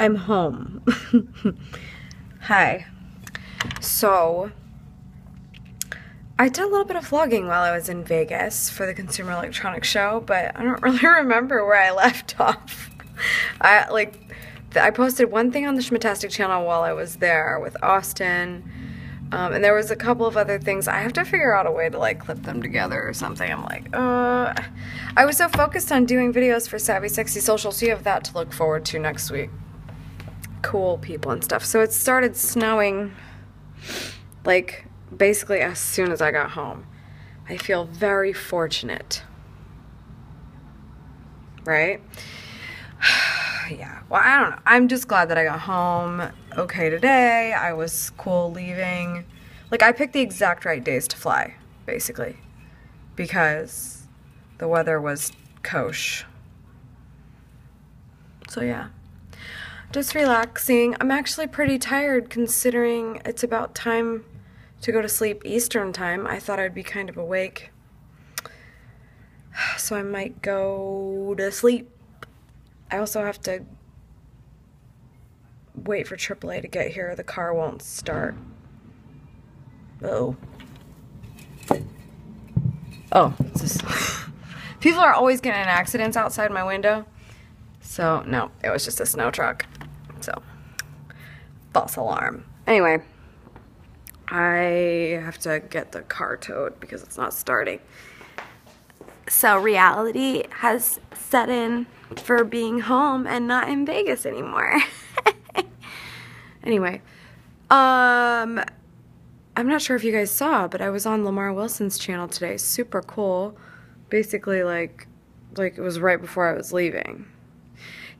I'm home. Hi. So, I did a little bit of vlogging while I was in Vegas for the Consumer Electronics Show, but I don't really remember where I left off. I like I posted one thing on the Schmatastic channel while I was there with Austin. Um, and there was a couple of other things. I have to figure out a way to like clip them together or something. I'm like, uh, I was so focused on doing videos for Savvy Sexy Social, so you have that to look forward to next week. Cool people and stuff. So it started snowing like basically as soon as I got home. I feel very fortunate. Right? yeah. Well, I don't know. I'm just glad that I got home okay today. I was cool leaving. Like, I picked the exact right days to fly, basically, because the weather was kosh. So, yeah. Just relaxing. I'm actually pretty tired considering it's about time to go to sleep Eastern time. I thought I'd be kind of awake. So I might go to sleep. I also have to wait for AAA to get here. The car won't start. Oh. Oh, just people are always getting in accidents outside my window. So, no, it was just a snow truck. False alarm. Anyway, I have to get the car towed because it's not starting. So, reality has set in for being home and not in Vegas anymore. anyway, um, I'm not sure if you guys saw, but I was on Lamar Wilson's channel today. Super cool. Basically, like, like it was right before I was leaving.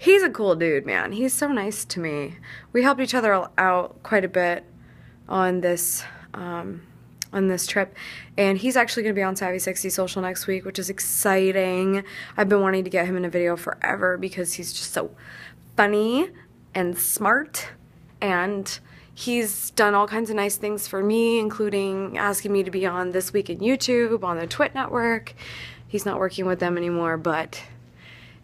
He's a cool dude, man. He's so nice to me. We helped each other out quite a bit on this um, on this trip. And he's actually going to be on Savvy Sexy Social next week, which is exciting. I've been wanting to get him in a video forever because he's just so funny and smart. And he's done all kinds of nice things for me, including asking me to be on This Week in YouTube, on the Twit Network. He's not working with them anymore, but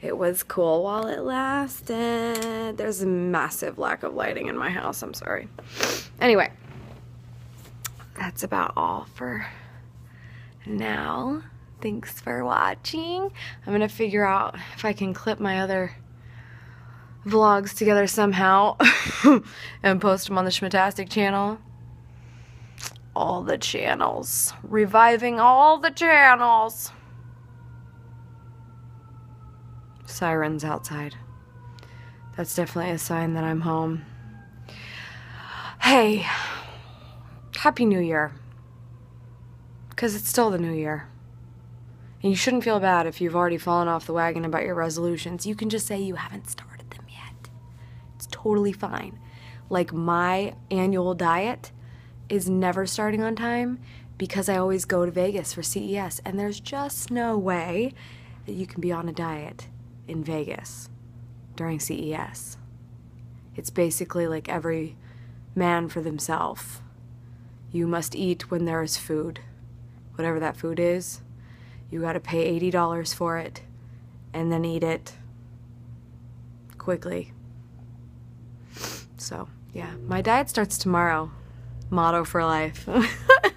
it was cool while it lasted. There's a massive lack of lighting in my house. I'm sorry. Anyway that's about all for now. Thanks for watching. I'm going to figure out if I can clip my other vlogs together somehow and post them on the Schmatastic channel. All the channels. Reviving all the channels. Sirens outside. That's definitely a sign that I'm home. Hey. Happy New Year. Because it's still the new year. And you shouldn't feel bad if you've already fallen off the wagon about your resolutions. You can just say you haven't started them yet. It's totally fine. Like my annual diet is never starting on time because I always go to Vegas for CES. And there's just no way that you can be on a diet in Vegas during CES. It's basically like every man for themselves you must eat when there is food. Whatever that food is, you gotta pay $80 for it and then eat it quickly. So, yeah, my diet starts tomorrow. Motto for life.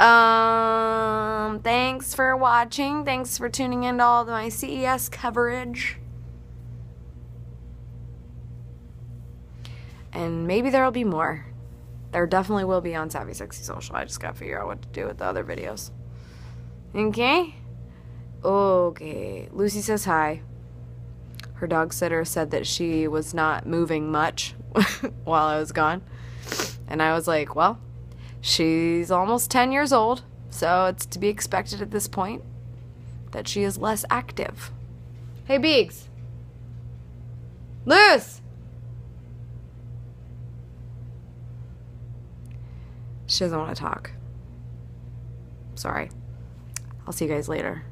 um, thanks for watching. Thanks for tuning in to all of my CES coverage. And maybe there'll be more. There definitely will be on Savvy Sexy Social. I just gotta figure out what to do with the other videos. Okay? Okay. Lucy says hi. Her dog sitter said that she was not moving much while I was gone. And I was like, well, she's almost 10 years old, so it's to be expected at this point that she is less active. Hey, Beegs. Luce! She doesn't want to talk. Sorry. I'll see you guys later.